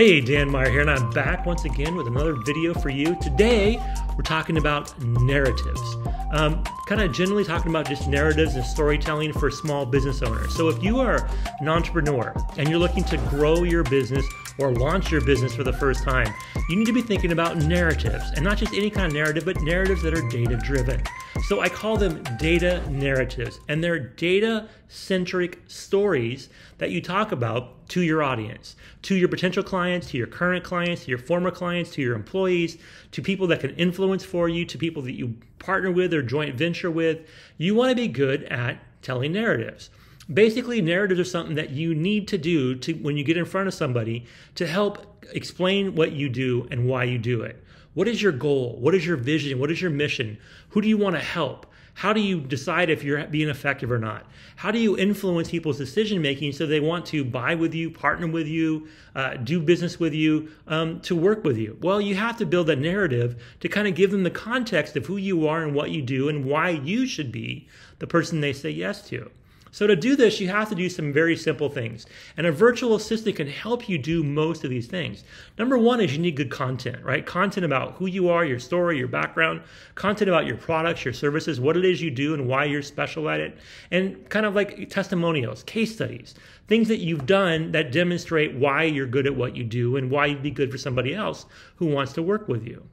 Hey, Dan Meyer here, and I'm back once again with another video for you. Today, we're talking about narratives. Um, kind of generally talking about just narratives and storytelling for small business owners. So, if you are an entrepreneur and you're looking to grow your business or launch your business for the first time, you need to be thinking about narratives and not just any kind of narrative, but narratives that are data driven. So I call them data narratives, and they're data centric stories that you talk about to your audience, to your potential clients, to your current clients, to your former clients, to your employees, to people that can influence for you, to people that you partner with or joint venture with. You want to be good at telling narratives. Basically, narratives are something that you need to do to when you get in front of somebody to help explain what you do and why you do it. What is your goal? What is your vision? What is your mission? Who do you want to help? How do you decide if you're being effective or not? How do you influence people's decision making so they want to buy with you, partner with you, uh, do business with you, um, to work with you? Well, you have to build a narrative to kind of give them the context of who you are and what you do and why you should be the person they say yes to. So to do this, you have to do some very simple things. And a virtual assistant can help you do most of these things. Number one is you need good content, right? Content about who you are, your story, your background, content about your products, your services, what it is you do and why you're special at it, and kind of like testimonials, case studies, things that you've done that demonstrate why you're good at what you do and why you'd be good for somebody else who wants to work with you.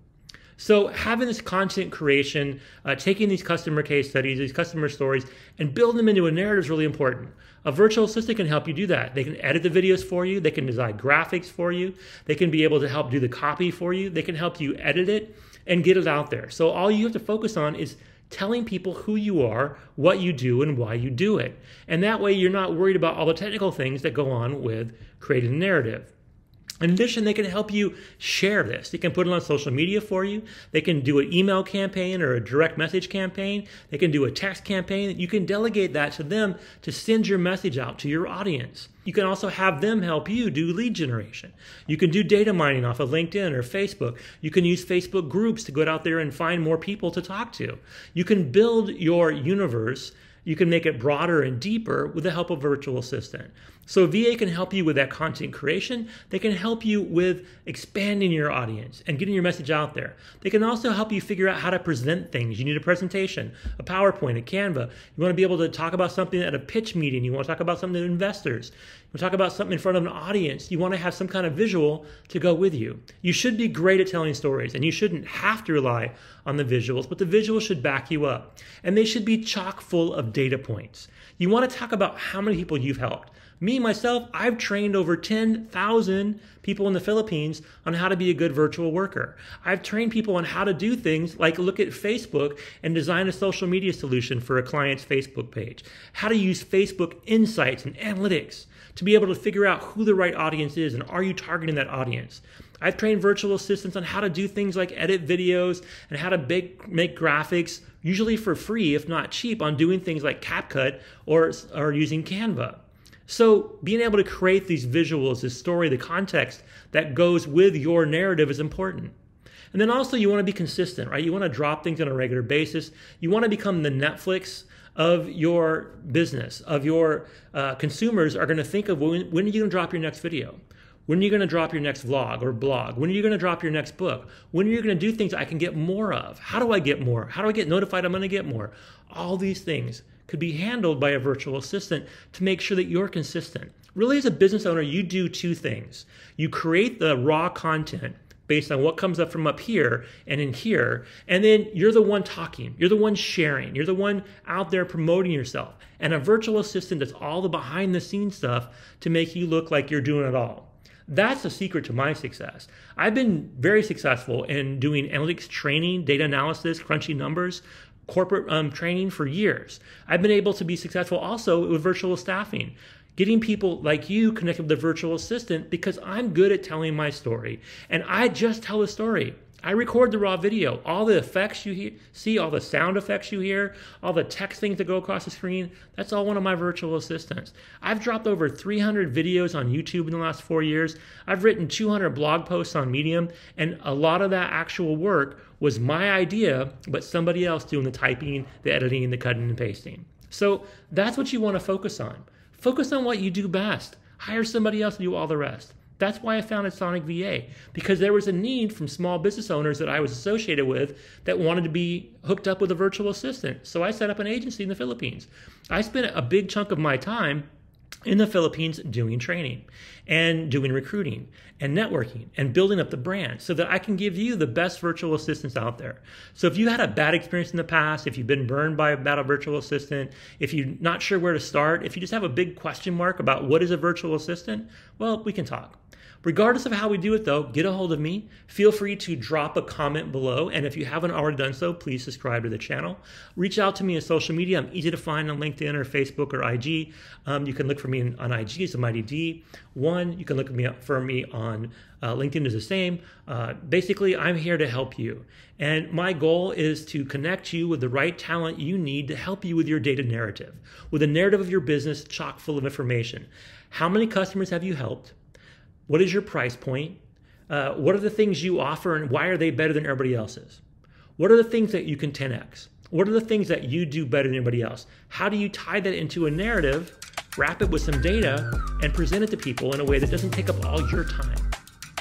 So having this content creation, uh, taking these customer case studies, these customer stories, and building them into a narrative is really important. A virtual assistant can help you do that. They can edit the videos for you. They can design graphics for you. They can be able to help do the copy for you. They can help you edit it and get it out there. So all you have to focus on is telling people who you are, what you do, and why you do it. And that way you're not worried about all the technical things that go on with creating a narrative. In addition, they can help you share this. They can put it on social media for you. They can do an email campaign or a direct message campaign. They can do a text campaign. You can delegate that to them to send your message out to your audience. You can also have them help you do lead generation. You can do data mining off of LinkedIn or Facebook. You can use Facebook groups to go out there and find more people to talk to. You can build your universe you can make it broader and deeper with the help of virtual assistant. So VA can help you with that content creation. They can help you with expanding your audience and getting your message out there. They can also help you figure out how to present things. You need a presentation, a PowerPoint, a Canva. You want to be able to talk about something at a pitch meeting. You want to talk about something to investors. You want to talk about something in front of an audience. You want to have some kind of visual to go with you. You should be great at telling stories and you shouldn't have to rely on the visuals, but the visuals should back you up. And they should be chock full of data points. You want to talk about how many people you've helped. Me, myself, I've trained over 10,000 people in the Philippines on how to be a good virtual worker. I've trained people on how to do things like look at Facebook and design a social media solution for a client's Facebook page, how to use Facebook insights and analytics to be able to figure out who the right audience is and are you targeting that audience. I've trained virtual assistants on how to do things like edit videos and how to make, make graphics, usually for free, if not cheap, on doing things like CapCut or, or using Canva. So, being able to create these visuals, this story, the context that goes with your narrative is important. And then also, you want to be consistent, right? You want to drop things on a regular basis. You want to become the Netflix of your business, of your uh, consumers are going to think of when, when are you going to drop your next video? When are you going to drop your next vlog or blog? When are you going to drop your next book? When are you going to do things I can get more of? How do I get more? How do I get notified I'm going to get more? All these things could be handled by a virtual assistant to make sure that you're consistent. Really, as a business owner, you do two things. You create the raw content based on what comes up from up here and in here. And then you're the one talking, you're the one sharing, you're the one out there promoting yourself. And a virtual assistant does all the behind the scenes stuff to make you look like you're doing it all. That's the secret to my success. I've been very successful in doing analytics training, data analysis, crunchy numbers, corporate um, training for years. I've been able to be successful also with virtual staffing getting people like you connected with the virtual assistant because I'm good at telling my story and I just tell a story. I record the raw video. All the effects you hear, see, all the sound effects you hear, all the text things that go across the screen, that's all one of my virtual assistants. I've dropped over 300 videos on YouTube in the last four years. I've written 200 blog posts on Medium, and a lot of that actual work was my idea, but somebody else doing the typing, the editing, the cutting and pasting. So that's what you want to focus on. Focus on what you do best. Hire somebody else to do all the rest. That's why I founded Sonic VA, because there was a need from small business owners that I was associated with that wanted to be hooked up with a virtual assistant. So I set up an agency in the Philippines. I spent a big chunk of my time in the Philippines doing training and doing recruiting and networking and building up the brand so that I can give you the best virtual assistants out there. So if you had a bad experience in the past, if you've been burned by a bad virtual assistant, if you're not sure where to start, if you just have a big question mark about what is a virtual assistant, well, we can talk. Regardless of how we do it, though, get a hold of me. Feel free to drop a comment below. And if you haven't already done so, please subscribe to the channel. Reach out to me on social media. I'm easy to find on LinkedIn or Facebook or IG. Um, you can look for me on IG a Mighty D. One, you can look me up for me on uh, LinkedIn is the same. Uh, basically, I'm here to help you. And my goal is to connect you with the right talent you need to help you with your data narrative, with a narrative of your business chock full of information. How many customers have you helped? What is your price point? Uh, what are the things you offer and why are they better than everybody else's? What are the things that you can 10x? What are the things that you do better than anybody else? How do you tie that into a narrative, wrap it with some data, and present it to people in a way that doesn't take up all your time?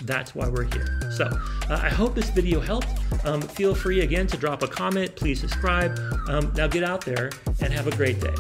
That's why we're here. So uh, I hope this video helped. Um, feel free again to drop a comment. Please subscribe. Um, now get out there and have a great day.